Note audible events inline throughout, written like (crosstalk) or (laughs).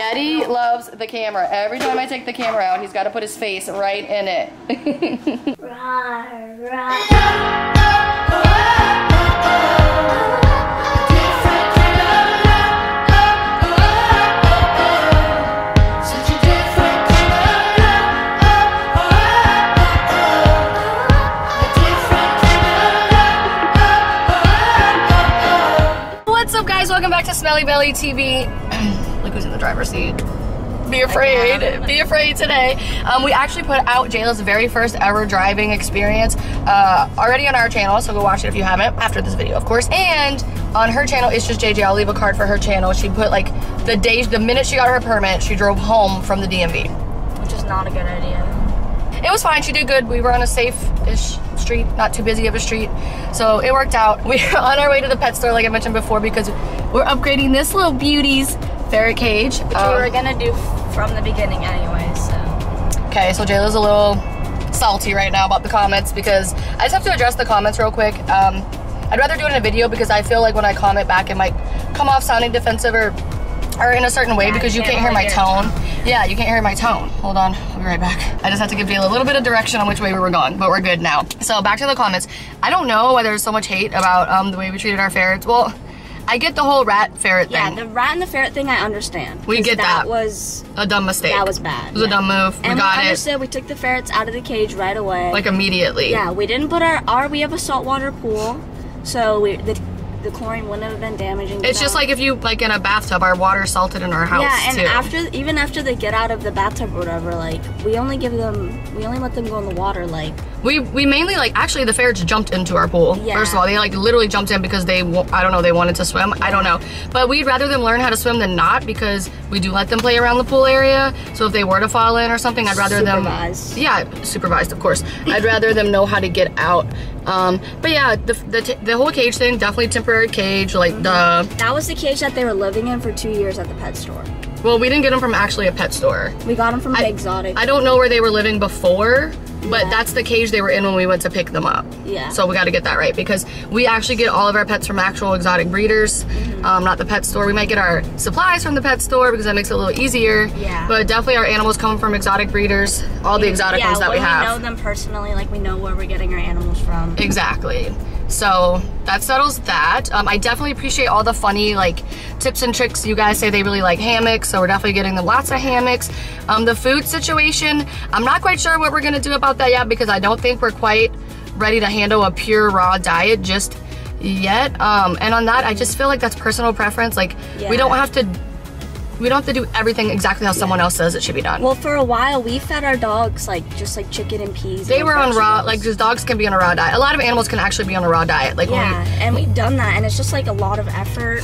Yetti loves the camera. Every time I take the camera out, he's got to put his face right in it. (laughs) What's up, guys? Welcome back to Smelly Belly TV. Driver's seat. Be afraid. Be afraid today. Um, we actually put out Jayla's very first ever driving experience uh, already on our channel, so go watch it if you haven't after this video, of course. And on her channel, it's just JayJay. I'll leave a card for her channel. She put like the day, the minute she got her permit, she drove home from the DMV. which is not a good idea. It was fine. She did good. We were on a safe-ish street, not too busy of a street. So it worked out. (laughs) We are on our way to the pet store, like I mentioned before, because we're upgrading this little beauty's ferret cage. Which Um, we were gonna do from the beginning anyway, so. Okay, so Jayla's a little salty right now about the comments because I just have to address the comments real quick. Um, I'd rather do it in a video because I feel like when I comment back, it might come off sounding defensive or or in a certain way Yeah, because you you can't, can't hear my tone. Yeah, you can't hear my tone. Hold on, I'll be right back. I just have to give Jayla a little bit of direction on which way we were going, but we're good now. So back to the comments. I don't know why there's so much hate about um, the way we treated our ferrets. Well, I get the whole rat ferret Yeah, thing. Yeah, the rat and the ferret thing I understand. We get that. That was a dumb mistake. that was bad. It was a dumb move. We And got we it understood. We took the ferrets out of the cage right away. like immediately. yeah, we didn't put our our. We have a saltwater pool, so we the the chlorine wouldn't have been damaging. It's just them. like if you like in a bathtub, our water salted in our house yeah, and too. after even after they get out of the bathtub or whatever, like we only give them, we only let them go in the water like we we mainly like actually the ferrets jumped into our pool. Yeah. First of all, they like literally jumped in because they I don't know they wanted to swim. I don't know, but we'd rather them learn how to swim than not because we do let them play around the pool area. So if they were to fall in or something, I'd rather Supervised. them yeah supervised of course. I'd rather them know how to get out. Um, but yeah, the the, t- the whole cage thing definitely temporary cage like the that was the cage that they were living in for two years at the pet store. Well we didn't get them from actually a pet store. We got them from I- exotic. I don't know where they were living before, but Yeah. that's the cage they were in when we went to pick them up. Yeah. So we got to get that right because we actually get all of our pets from actual exotic breeders, Mm-hmm. um, not the pet store. We might get our supplies from the pet store because that makes it a little easier. Yeah. But definitely our animals come from exotic breeders, all the exotic yeah, ones that we have. we know them personally, like we know where we're getting our animals from. Exactly. So that settles that. Um, I definitely appreciate all the funny like tips and tricks. You guys say they really like hammocks, so we're definitely getting them lots of hammocks. Um, the food situation, I'm not quite sure what we're gonna do about that yet because I don't think we're quite ready to handle a pure raw diet just yet. Um, and on that, I just feel like that's personal preference. Like we don't have to, we don't have to do everything exactly how someone else says it should be done. Well, for a while, we fed our dogs like just like chicken and peas. they and were on raw, like just dogs can be on a raw diet. A lot of animals can actually be on a raw diet. Like when we, yeah, and we've done that, and it's just like a lot of effort.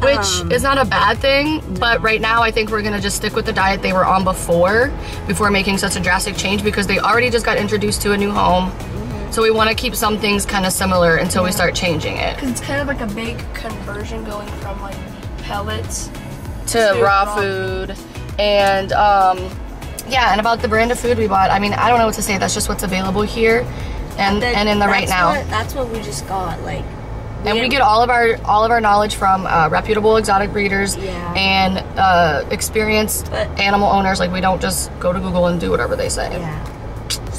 which Um, is not a bad thing but right now i think we're gonna just stick with the diet they were on before before making such a drastic change because they already just got introduced to a new home Mm-hmm. so we want to keep some things kind of similar until we start changing it Because it's kind of like a big conversion going from like pellets. To raw food and um yeah and about the brand of food we bought i mean i don't know what to say that's just what's available here and That- and in the right now what- that's what we just got. Like, and we get all of our all of our knowledge from uh, reputable exotic breeders Yeah. and uh, experienced But- animal owners. Like we don't just go to Google and do whatever they say. Yeah.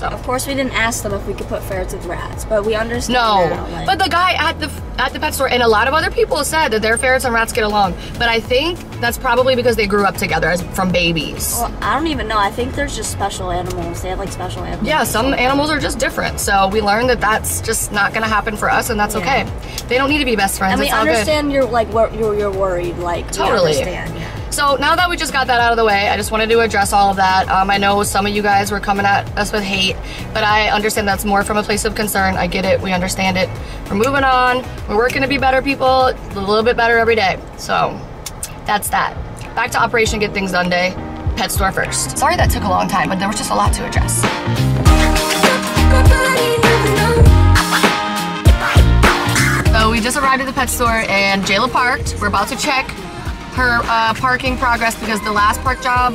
So Of course, we didn't ask them if we could put ferrets with rats, but we understand. no, now, like- but the guy at the at the pet store and a lot of other people said that their ferrets and rats get along. But I think that's probably because they grew up together as from babies. Well, I don't even know. I think there's just special animals. They have like special animals. Yeah, some animals are just different. So we learned that that's just not going to happen for us, and that's Yeah. okay. They don't need to be best friends. And we it's all good. understand you're like you're you're worried. Like we Totally. So now that we just got that out of the way, I just wanted to address all of that. Um, I know some of you guys were coming at us with hate, but I understand that's more from a place of concern. I get it. We understand it. We're moving on. We're working to be better people, a little bit better every day. So that's that. Back to Operation Get Things Done Day. Pet store first. Sorry that took a long time, but there was just a lot to address. So we just arrived at the pet store and Jayla parked. We're about to check her uh, parking progress because the last park job,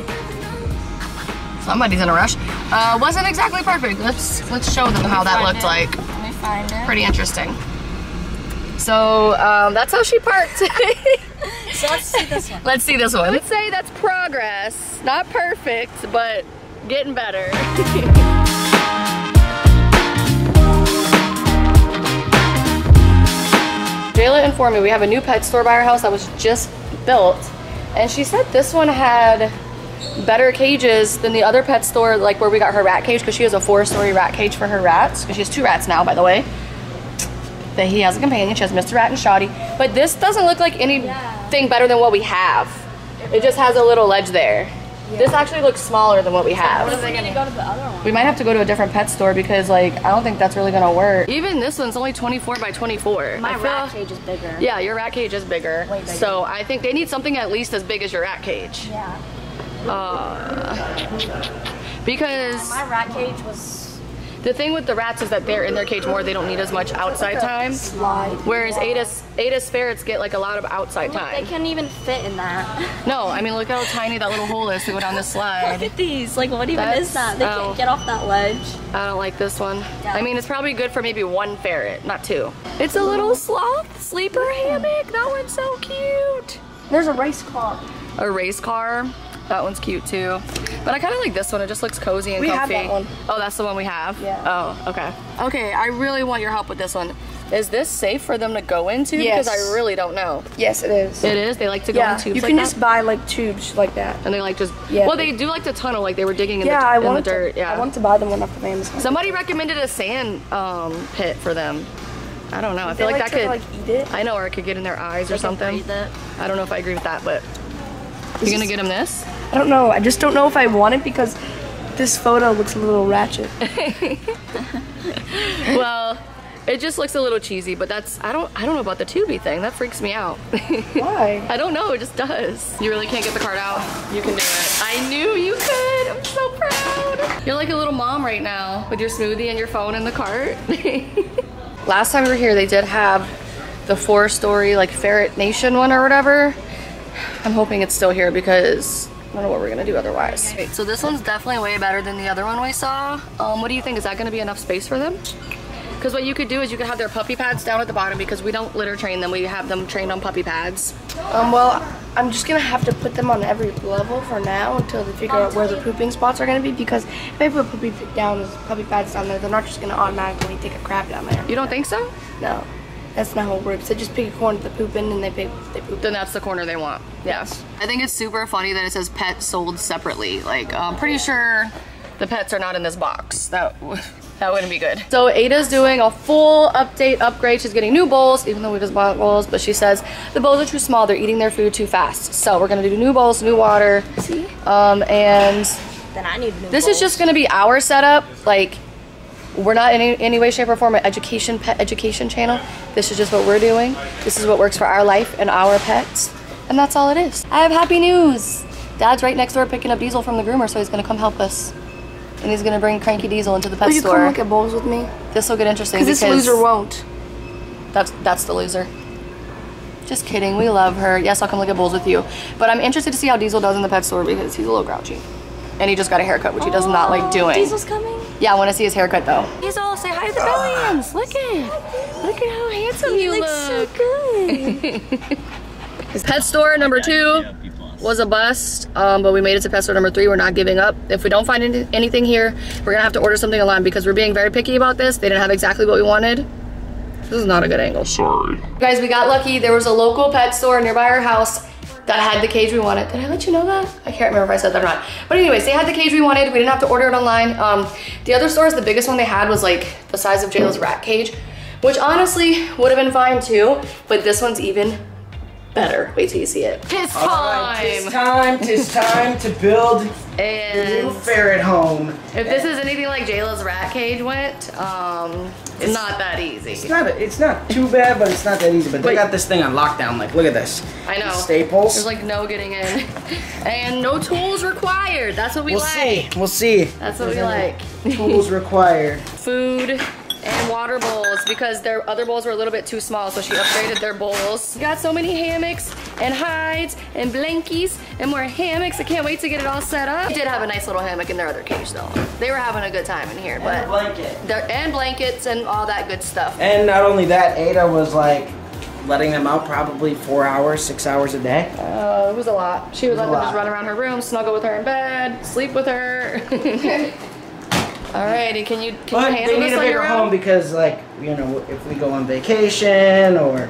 somebody's in a rush, uh, wasn't exactly perfect. Let's let's show them how that looked like. Let me find it. Pretty interesting. So um, that's how she parked. (laughs) So let's see this one. Let's see this one. Let's say that's progress. Not perfect, but getting better. (laughs) Jayla informed me we have a new pet store by our house that was just built. And she said this one had better cages than the other pet store, like where we got her rat cage, because she has a four-story rat cage for her rats. Because she has two rats now, by the way. That he has a companion. She has Mr. Rat and Shoddy. But this doesn't look like anything better than what we have. It just has a little ledge there. This actually looks smaller than what we have. We need to go to the other one. We might have to go to a different pet store because like I don't think that's really gonna work. Even this one's only 24 by 24. My I feel- rat cage is bigger. Yeah, your rat cage is bigger. Way bigger. So I think they need something at least as big as your rat cage. Yeah. Uh, because My rat cage was the thing with the rats is that they're in their cage more, they don't need as much outside time. Whereas Aydah's, Aydah's ferrets get like a lot of outside time. They can't even fit in that. No, I mean look how tiny that little hole is to go down this slide. Look at these. Like, what even That's- is that? They oh. can't get off that ledge. I don't like this one. Yeah. I mean, it's probably good for maybe one ferret, not two. It's a little sloth sleeper hammock. That one's so cute. There's a race car. A race car. That one's cute too. But I kind of like this one. It just looks cozy and We have comfy. that one. Oh, that's the one we have? Yeah. Oh, okay. Okay, I really want your help with this one. Is this safe for them to go into? Yes. Because I really don't know. Yes, it is. It is? They like to go yeah, in tubes you like can that? just buy like tubes like that. And they like just, Yeah. well, they do like to tunnel, like they were digging in, yeah, the, I in the wanted dirt. to. yeah. I want to buy them one off of Amazon. Somebody recommended a sand um, pit for them. I don't know. I feel like, like that could. like, eat it? I know, or it could get in their eyes or They can something. I don't know if I agree with that, but you're gonna get them this? I don't know. I just don't know if I want it because this photo looks a little ratchet. (laughs) well, it just looks a little cheesy, but that's I don't I don't know about the tubey thing. That freaks me out. (laughs) Why? I don't know. It just does. You really can't get the card out. You can do it. I knew you could. I'm so proud. You're like a little mom right now with your smoothie and your phone in the cart. (laughs) Last time we were here, they did have the four-story like Ferret Nation one or whatever. I'm hoping it's still here because I don't know what we're gonna do otherwise. Okay, so this one's definitely way better than the other one we saw. Um, what do you think? Is that gonna be enough space for them? Because what you could do is you could have their puppy pads down at the bottom because we don't litter train them. We have them trained on puppy pads. Um, well, I'm just gonna have to put them on every level for now until they figure out where the pooping spots are gonna be. Because if I put puppy down, puppy pads down there, they're not just gonna automatically take a crap down there. You don't think so? No, that's not how it works. They just pick a corner to poop in, and they pick, they poop. Then that's the corner they want. Yes. I think it's super funny that it says pet sold separately. Like, I'm pretty sure the pets are not in this box. That (laughs) that wouldn't be good. So Aydah's doing a full update upgrade. She's getting new bowls, even though we just bought bowls. But she says the bowls are too small. They're eating their food too fast. So we're gonna do new bowls, new water. See? Um, and Then I need new this is just gonna be our setup. Like, we're not in any, any way, shape, or form an education pet education channel. This is just what we're doing. This is what works for our life and our pets, and that's all it is. I have happy news. Dad's right next door picking up Diesel from the groomer, so he's gonna come help us, and he's gonna bring Cranky Diesel into the pet store. Will you come look at bowls with me? This will get interesting Because this loser won't. that's that's the loser. Just kidding. We love her. Yes, I'll come look at bulls with you. But I'm interested to see how Diesel does in the pet store because he's a little grouchy. And he just got a haircut, which he does not like oh, doing. Diesel's coming. Yeah, I want to see his haircut though. He's all say hi to the Bellians. Look at, look at how handsome He you looks so good. His (laughs) pet store number two was a bust, um, but we made it to pet store number three. We're not giving up. If we don't find any, anything here, we're gonna have to order something online because we're being very picky about this. They didn't have exactly what we wanted. This is not a good angle. Sorry. Guys, we got lucky. There was a local pet store nearby our house that had the cage we wanted. Did I let you know that? I can't remember if I said that or not. But anyways, they had the cage we wanted. We didn't have to order it online. Um, the other stores, the biggest one they had was like the size of Jayla's rat cage, which honestly would have been fine too. But this one's even better. Wait till you see it. It's time. Tis time, tis time to build a new And ferret home. if this is anything like Jayla's rat cage went, um, it's not that easy. It's not, it's not too bad, but it's not that easy. But they Wait. got this thing on lockdown. Like, look at this. I know. Staples. There's like no getting in. (laughs) And no tools required. That's what we like. we'll see. We'll see. That's what we like. Tools (laughs) required. Food and water bowls because their other bowls were a little bit too small, so she upgraded their bowls. Got so many hammocks and hides and blankies and more hammocks. I can't wait to get it all set up. They did have a nice little hammock in their other cage though. They were having a good time in here, but blanket. and blankets and all that good stuff. And not only that, Aydah was like, letting them out probably four hours, six hours a day. Uh, it was a lot. She would let them just run around her room, snuggle with her in bed, sleep with her. (laughs) Alrighty, can you can But you handle they need this a on bigger home because, like, you know, if we go on vacation or,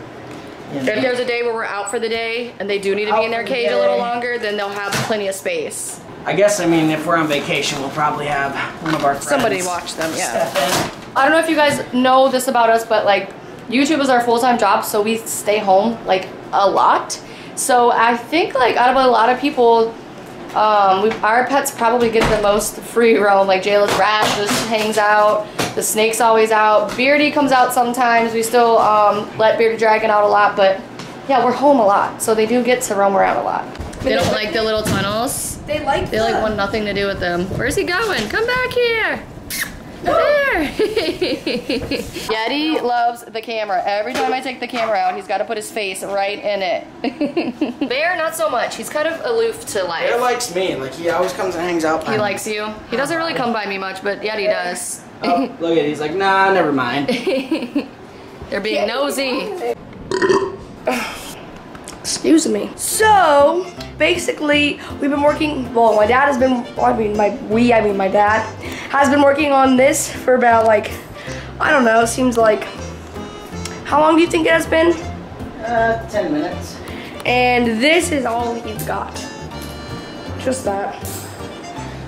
you know, If there's a day where we're out for the day and they do need to Out be in their for the cage a little longer, then they'll have plenty of space. I guess, I mean, if we're on vacation, we'll probably have one of our friends. Somebody watch them, yeah. step. I don't know if you guys know this about us, but like YouTube is our full-time job, so we stay home like a lot. So I think like out of a lot of people, um, we, our pets probably get the most free roam. Like Jayla's rat just hangs out. The snake's always out. Beardy comes out sometimes. We still um, let Beardy Dragon out a lot, but yeah, we're home a lot, so they do get to roam around a lot. They don't like the little tunnels. They like They like want nothing to do with them. Where's he going? Come back here. There. (laughs) Yetti loves the camera. Every time I take the camera out, he's got to put his face right in it. (laughs) Bear, not so much. He's kind of aloof to life. Bear life. likes me. Like, he always comes and hangs out. by He me. likes you. He doesn't really come by me much, but Yetti does. Oh, look at it. He's like, nah, never mind. (laughs) They're being nosy. Excuse me. So basically, we've been working. Well, my dad has been. Well, I mean, my we. I mean, my dad has been working on this for about like, I don't know. Seems like. How long do you think it has been? Uh, 10 minutes. And this is all he's got. Just that.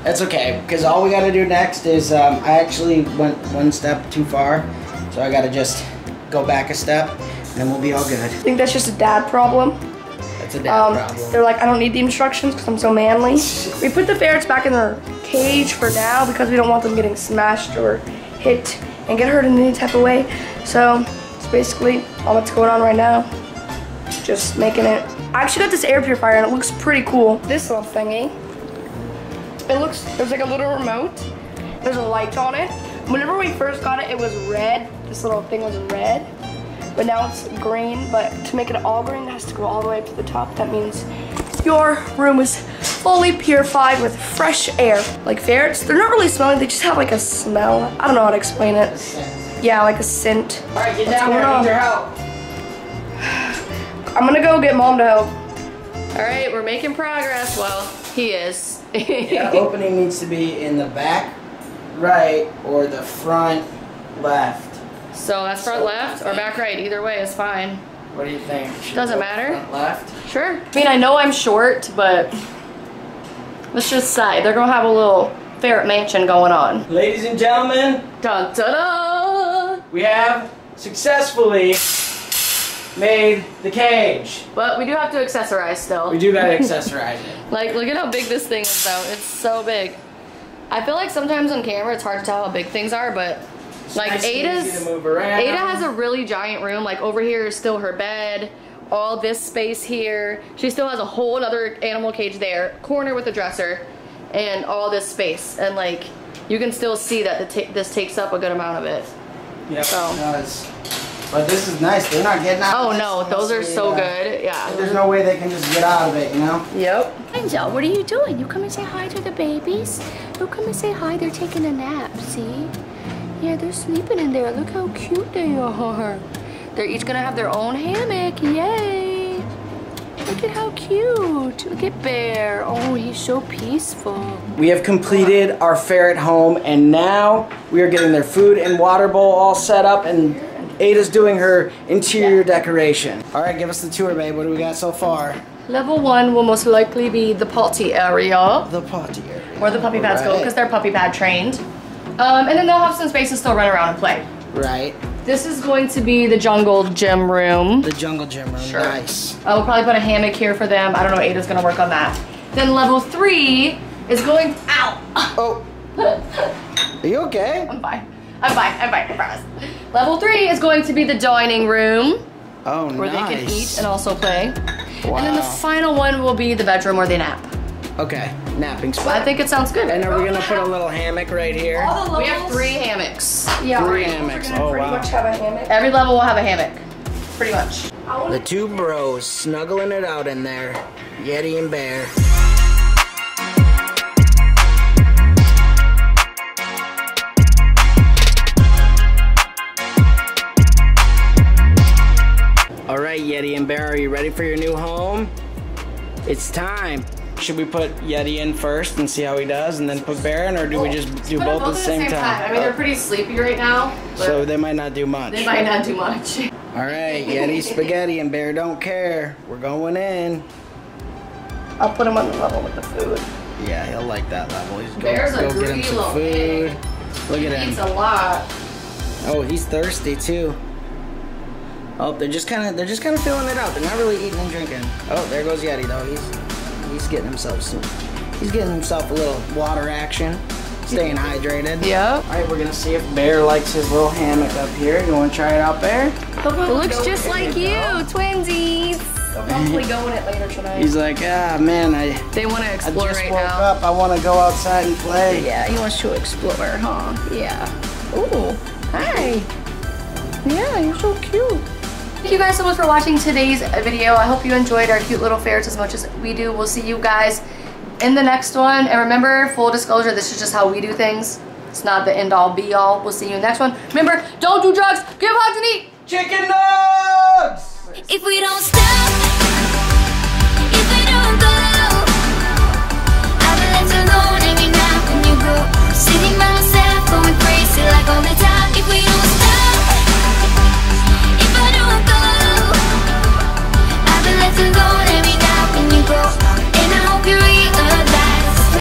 That's okay, because all we gotta do next is, um, I actually went one step too far, so I gotta just go back a step, and then we'll be all good. I think that's just a dad problem. That's a dad Um, problem. they're like, I don't need the instructions because I'm so manly. We put the ferrets back in their cage for now because we don't want them getting smashed or hit and get hurt in any type of way. So it's basically all that's going on right now. Just making it. I actually got this air purifier and it looks pretty cool. This little thingy. It looks, there's like a little remote. There's a light on it. Whenever we first got it, it was red. This little thing was red but now it's green. But to make it all green, it has to go all the way up to the top. That means your room is fully purified with fresh air. Like ferrets, they're not really smelling, they just have like a smell. I don't know how to explain it. Yeah, like a scent. Alright, get What's down here, I need your help. (sighs) I'm gonna go get mom to help. All right, we're making progress. Well, he is. The (laughs) opening needs to be in the back right or the front left. So that's front left or back right. Either way is fine. What do you think? Should Doesn't matter. Front left? Sure. I mean, I know I'm short, but let's just say they're gonna have a little ferret mansion going on. Ladies and gentlemen, Dun dun dun! we have successfully made the cage. But we do have to accessorize still. We do gotta accessorize it. (laughs) Like, look at how big this thing is, though. It's so big. I feel like sometimes on camera it's hard to tell how big things are, but like Nice Aydah's to move around. Ada has a really giant room. Like over here is still her bed. All this space here. She still has a whole other animal cage there. Corner with a dresser, and all this space. And like you can still see that the ta- this takes up a good amount of it. Yeah, So- it does. But this is nice. They're not getting out. Oh of this no, those are so uh, good. Yeah. There's no way they can just get out of it, you know? Yep. Angel, what are you doing? You come and say hi to the babies? You come and say hi. They're taking a nap, see? Yeah, they're sleeping in there. Look how cute they are. They're each gonna have their own hammock. Yay! Look at how cute. Look at Bear. Oh, he's so peaceful. We have completed our ferret home, and now we are getting their food and water bowl all set up, and Aydah's doing her interior decoration. All right, give us the tour, babe. What do we got so far? Level one will most likely be the potty area. The potty area. where the puppy pads go because they're puppy pad trained. Um, and then they'll have some space to still run around and play. Right. This is going to be the jungle gym room. The jungle gym room. Sure. Nice. I will probably put a hammock here for them. I don't know, Aydah's gonna work on that. Then level three is going, ow! Oh. Are you okay? (laughs) I'm fine. I'm fine, I'm fine, I promise. Level three is going to be the dining room Oh, where nice. they can eat and also play. Wow. And then the final one will be the bedroom where they nap. Okay, napping spot. I think it sounds good. And are we gonna put a little hammock right here? we have three hammocks. Yeah, Three hammocks. Oh pretty wow. much have a hammock. Every level will have a hammock. Pretty much. The two bros snuggling it out in there. Yetti and Bear. All right, Yetti and Bear, are you ready for your new home? It's time. Should we put Yetti in first and see how he does, and then put Bear in, or do we just do Put both, at the same, time? I mean, they're pretty sleepy right now, so they might not do much. they might not do much. (laughs) All right, Yetti spaghetti and Bear don't care. We're going in. I'll put him on the level with the food. Yeah, he'll like that level. He's go, Bear's a go get him some little food. Look at him. He Eats him. a lot. Oh, he's thirsty too. Oh, they're just kind of they're just kind of filling it out. They're not really eating and drinking. Oh, there goes Yetti though. He's he's getting himself some. He's getting himself a little water action. Staying hydrated. Yep. All right, we're gonna see if Bear likes his little hammock up here. You want to try it out, Bear? It looks just like you, twinsies. They'll probably go in it later tonight. He's like, ah, man, I, They want to explore I just right woke now. up. I want to go outside and play. Yeah, he wants to explore, huh? Yeah. Ooh, hi. Yeah, you're so cute. Thank you guys so much for watching today's video. I hope you enjoyed our cute little ferrets as much as we do. We'll see you guys in the next one. And remember, full disclosure, this is just how we do things. It's not the end all be all. We'll see you in the next one. Remember, don't do drugs. Give hugs and eat chicken nugs. If we don't stop, if we don't go.